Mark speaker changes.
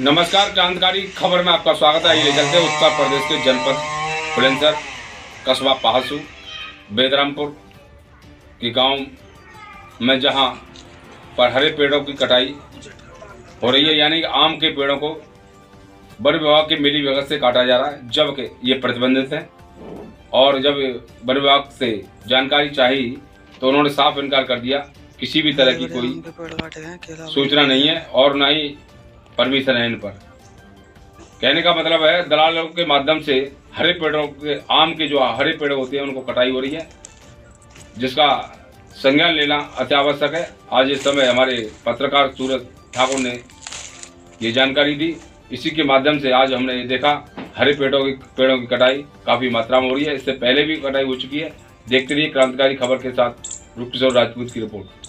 Speaker 1: नमस्कार क्रांतिकारी खबर में आपका स्वागत है। ये चलते उत्तर प्रदेश के जनपद बुलंदशहर कस्बा पहासू बेदरामपुर के गाँव में जहाँ पर हरे पेड़ों की कटाई हो रही है यानी कि आम के पेड़ों को वन विभाग के मिली भगत से काटा जा रहा है जबकि ये प्रतिबंधित है। और जब वन विभाग से जानकारी चाहिए तो उन्होंने साफ़ इनकार कर दिया। किसी भी तरह की कोई सूचना नहीं है और ना ही परमिशन है इन पर। कहने का मतलब है, दलालों के माध्यम से हरे पेड़ों के, आम के जो हरे पेड़ होते हैं, उनको कटाई हो रही है, जिसका संज्ञान लेना अत्यावश्यक है। आज इस समय हमारे पत्रकार सूरज ठाकुर ने ये जानकारी दी। इसी के माध्यम से आज हमने ये देखा, हरे पेड़ों की पेड़ों की कटाई काफ़ी मात्रा में हो रही है। इससे पहले भी कटाई हो चुकी है। देखते रहिए क्रांतिकारी खबर के साथ रूप किशोर राजपूत की रिपोर्ट।